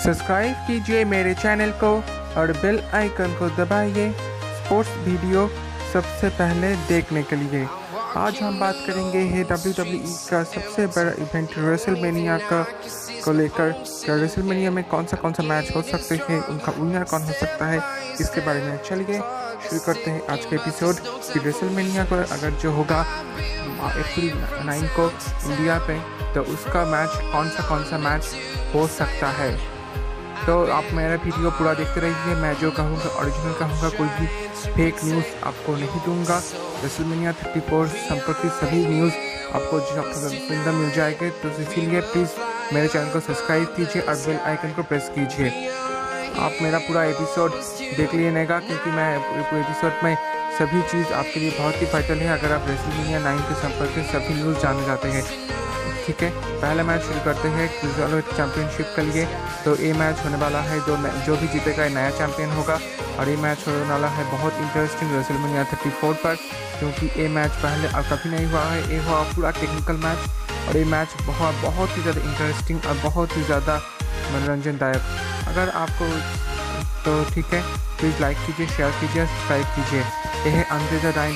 Subscribe कीजिए मेरे channel को और बेल आइकन को दबाइए। स्पोर्ट्स वीडियो सबसे पहले देखने के लिए। आज हम बात करेंगे है डब्ल्यू डब्ल्यू का सबसे बड़ा इवेंट रेसलमेनिया का को लेकर। क्या रेसलमेनिया में कौन सा कौन सा मैच हो सकते हैं? उनका विनर कौन हो सकता है? इसके बारे में चलिए शुरू करते हैं आज के एपिसोड कि रेसलमेनिया को अगर जो होगा अप्रैल नाइन को इंडिया पे तो उसका मैच कौन सा कौन सा मैच हो सकता है? तो आप मेरा वीडियो पूरा देखते रहिए। मैं जो कहूँगा ओरिजिनल कहूँगा, कोई भी फेक न्यूज़ आपको नहीं दूँगा। रेसलमेनिया थर्टी फोर संपर्कित सभी न्यूज़ आपको ज़िंदा मिल जाएँगे। तो इसीलिए प्लीज़ मेरे चैनल को सब्सक्राइब कीजिए और बेल आइकन को प्रेस कीजिए। आप मेरा पूरा एपिसोड देख लीजिएगा क्योंकि मैं एपिसोड में सभी चीज़ आपके लिए बहुत ही वाइटल है। अगर आप रेसलमेनिया नाइन के संपर्क में सभी न्यूज़ जानना चाहते हैं। ठीक है, पहला मैच शुरू करते हैं चैंपियनशिप के लिए। तो ये मैच होने वाला है जो जो भी जीतेगा नया चैंपियन होगा। और ये मैच होने वाला है बहुत इंटरेस्टिंग रेसलमेनिया थर्टी फोर पर, क्योंकि ये मैच पहले अब कभी नहीं हुआ है। ये हुआ पूरा टेक्निकल मैच और ये मैच बहुत बहुत ही ज़्यादा इंटरेस्टिंग और बहुत ही ज़्यादा मनोरंजनदायक। अगर आपको तो ठीक है प्लीज़ लाइक कीजिए शेयर कीजिए सब्सक्राइब कीजिए। यह अंग्रेजा डाइन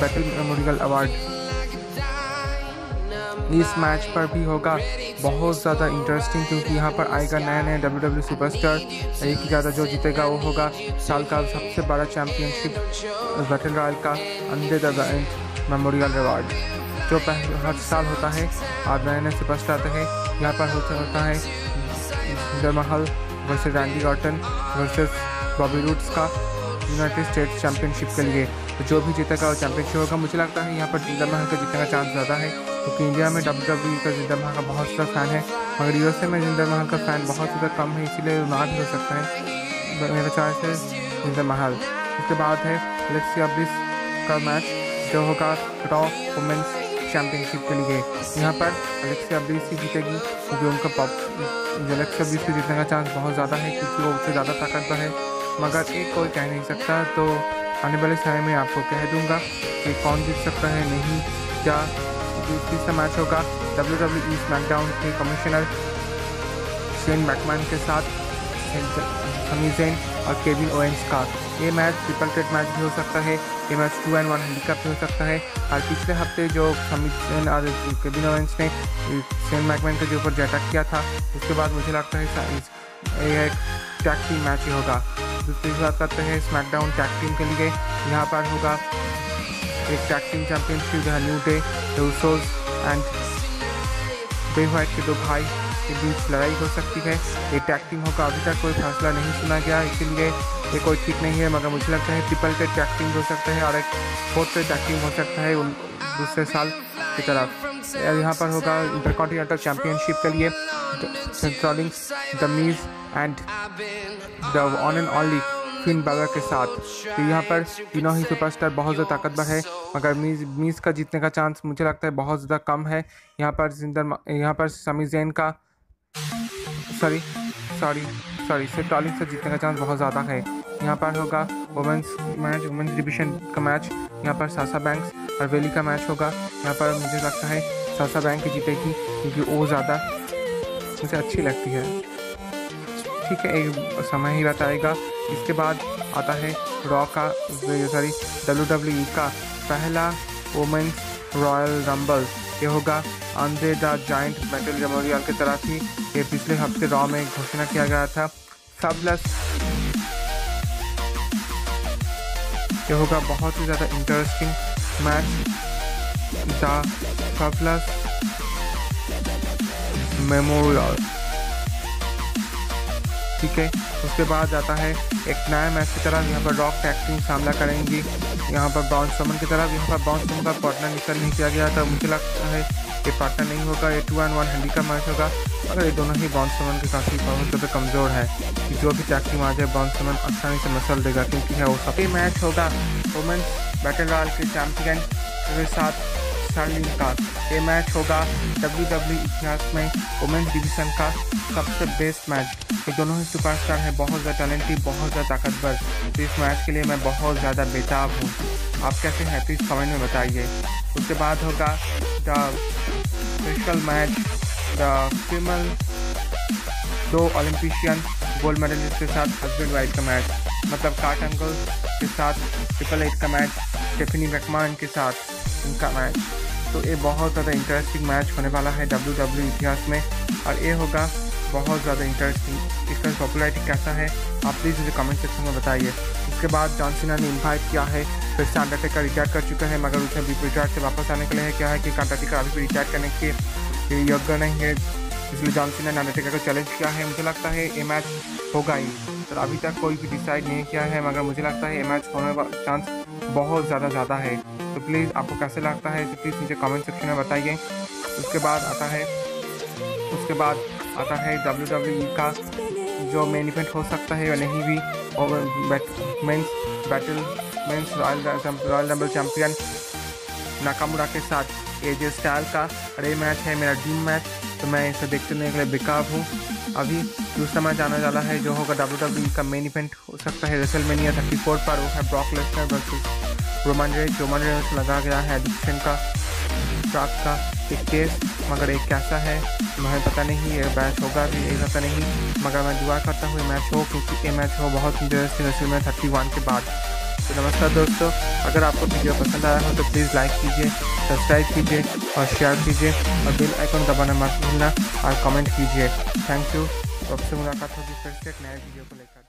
बैटल मेमोरियल अवार्ड इस मैच पर भी होगा बहुत ज़्यादा इंटरेस्टिंग क्योंकि यहाँ पर आएगा नया नया डब्ल्यू डब्ल्यू सुपरस्टार एक ही ज़्यादा जो जीतेगा वो होगा साल का सबसे बड़ा चैम्पियनशिप बैटल रॉयल का अंडे द मेमोरियल अवार्ड जो हर साल होता है। और नए नए सुपरस्टार आते हैं। यहाँ पर होता है Jai Mahal versus Randy Orton versus Bobby roots का यूनाइटेड स्टेट्स चैम्पियनशिप के लिए। तो जो भी जीतेगा वो चैम्पियनशिप होगा। मुझे लगता है यहाँ पर ज़िंदा महल का जीतने का चांस ज़्यादा है। क्योंकि इंडिया में डब्ल्यू डब्ल्यू का ज़िंदा महल का बहुत सा फ़ैन है, मगर यूएसए में ज़िंदा महल का फ़ैन बहुत ज़्यादा कम है, इसीलिए ना भी हो सकता है। मेरा चॉइस है ज़िंदा महल। उसके बाद है अलेक्सिया ब्लिस का मैच जो होगा रॉ वुमेंस चैम्पियनशिप के लिए। यहाँ पर अलेक्सिया ब्लिस ही जीतेगी, क्योंकि उनका पॉप अलेक्सिया ब्लिस को जीतने का चांस बहुत ज़्यादा है, क्योंकि वो उससे ज़्यादा ताकतवर है। मगर एक कोई कह नहीं सकता तो आने वाले समय में आपको कह दूँगा कि कौन जीत सकता है, नहीं, क्या तीसरा मैच होगा डब्ल्यू डब्ल्यू ई स्मैकडाउन के कमिश्नर शेन मैकमैन के साथ समी जैन और केविन ओवेंस का। ये मैच ट्रिपल थ्रेट मैच भी हो सकता है। ये match two and one handicap भी हो सकता है। और पिछले हफ़्ते जो समी जैन और केविन ओवेंस ने शेन मैकमैन के ऊपर जो अटैक किया था, उसके बाद मुझे लगता है ये एक टीम मैच ही होगा। दूसरी बात करते हैं स्मैकडाउन टैग टीम के लिए। यहाँ पर होगा एक tag team championship New Day रूसोज and बे वाइट के दो भाई के बीच लड़ाई हो सकती है। ये टैग टीम होगा। अभी तक कोई फैसला नहीं सुना गया। इसीलिए ये कोई ठीक नहीं है, मगर मुझे लगता है ट्रिपल के टैग टीम हो सकता है और एक फोर्थ टैग टीम हो सकता है उन दूसरे साल की तरफ़। यहाँ पर होगा इंटरकॉन्टिनेंटल चैम्पियनशिप के लिए। The Miz and the and only Finn bagger के साथ। तो यहाँ पर तीनों ही सुपरस्टार बहुत ज़्यादा ताकतवर है, मगर मीज मीज का जीतने का चांस मुझे लगता है बहुत ज़्यादा कम है। यहाँ पर जिंदर यहाँ पर समी जैन का सॉरी सॉरी सॉरी से टॉलिंग से जीतने का चांस बहुत ज़्यादा है। यहाँ पर होगा वुमेंस मैच वुमेंस डिवीज़न का मैच यहाँ पर सासा बैंक्स और वेली का मैच होगा। यहाँ पर मुझे लगता है सासा बैंक जीतेगी, क्योंकि वो ज़्यादा मुझे अच्छी लगती है। ठीक है, एक समय ही बताएगा इसके बाद आता है रॉ का सॉरी डब्ल्यू डब्ल्यू का पहला वुमेंस रॉयल रंबल ये होगा Andre the giant battle memorial की तरह थी। ये पिछले हफ़्ते रॉ में घोषणा किया गया था। सबलस ये होगा बहुत ही ज़्यादा इंटरेस्टिंग मैच द सबलस मेमोरियल ठीक है। उसके बाद आता है एक नया मैच की तरफ़। यहाँ पर रॉक टीम सामना करेंगी। यहाँ पर बाउंस समन की तरफ़। यहाँ पर बाउंस समन का पार्टनर निकल नहीं किया गया था। मुझे लगता है ये पार्टनर नहीं होगा। ये टू एंड वन हंडी का मैच होगा। मगर ये दोनों ही बाउंस समन के काफ़ी बहुत ज़्यादा कमज़ोर है। कि जो भी टीम आ जाए बाउंस समन आसानी से मसल देगा। क्योंकि है वो सभी मैच होगा वुमेंस बैटल रॉयल के चैम्पियन के साथ स्टारलिंग का। ये मैच होगा डब्ल्यू डब्ल्यू इतिहास में वुमेंस डिवीज़न का सबसे बेस्ट मैच ये दोनों ही सुपरस्टार हैं, बहुत ज़्यादा टैलेंटेड बहुत ज़्यादा ताकतवर। तो इस मैच के लिए मैं बहुत ज़्यादा बेताब हूँ। आप कैसे हैं? प्लीज़ कमेंट में बताइए। उसके बाद होगा the special match the female दो ओलंपिशियन गोल्ड मेडलिस्ट के साथ हस्बैंड वाइफ का मैच मतलब कार्ट अंकल के साथ ट्रिपल एट का मैच स्टेफनी मैकमान के साथ उनका मैच तो ये बहुत ज़्यादा इंटरेस्टिंग मैच होने वाला है डब्ल्यू इतिहास में। और ये होगा बहुत ज़्यादा इंटरेस्टिंग इसका पॉपुलरिटी कैसा है, आप प्लीज़ मुझे कमेंट सेक्शन में बताइए। उसके बाद जॉन सीना ने इन्वाइट किया है, फिर से अंडरटेकर रिटायर कर चुका है, मगर उसे अभी रिटायर से वापस आने के लिए क्या है कि अंडरटेकर अभी भी रिटायर करने के योग्य नहीं है, इसलिए जॉन सीना ने अंडरटेकर को चैलेंज किया है। मुझे लगता है ये मैच होगा ही तो अभी तक कोई भी डिसाइड नहीं किया है, मगर मुझे लगता है ये मैच होने का चांस बहुत ज़्यादा ज़्यादा है। तो प्लीज़ आपको कैसे लगता है तो प्लीज़ मुझे कमेंट सेक्शन में बताइए। उसके बाद आता है, उसके बाद आता है डब्ल्यू डब्ल्यू का, जो मेन इवेंट हो सकता है या नहीं भी, और men's battle men's royal royal rumble champion Nakamura के साथ एजे स्टाइल का अरे मैच है, मेरा ड्रीम मैच तो मैं इसे देखते रहने के लिए बेकाब हूँ। अभी दूसरा मैच आने वाला है, जो होगा डब्ल्यू डब्ल्यू का मेन इवेंट हो सकता है रेसलमेनिया थर्टी फोर पर, वो है Brock Lesnar Roman Reigns Roman लगा गया है एडिक्शन का। ट्रक का एक केस मगर एक कैसा है मुझे पता नहीं, ये मैच होगा भी, ये पता नहीं। मगर मैं दुआ करता हूँ, ये मैच हो, क्योंकि ये मैच हो बहुत इंटरेस्टिंग में थर्टी वन के बाद। तो नमस्कार दोस्तों, अगर आपको वीडियो पसंद आया हो तो प्लीज़ लाइक कीजिए सब्सक्राइब कीजिए और शेयर कीजिए, और बिल आइकन दबाना मत भूलना, और कमेंट कीजिए। थैंक यू तो आपसे मुलाकात होगी फिर से एक नए वीडियो को लेकर।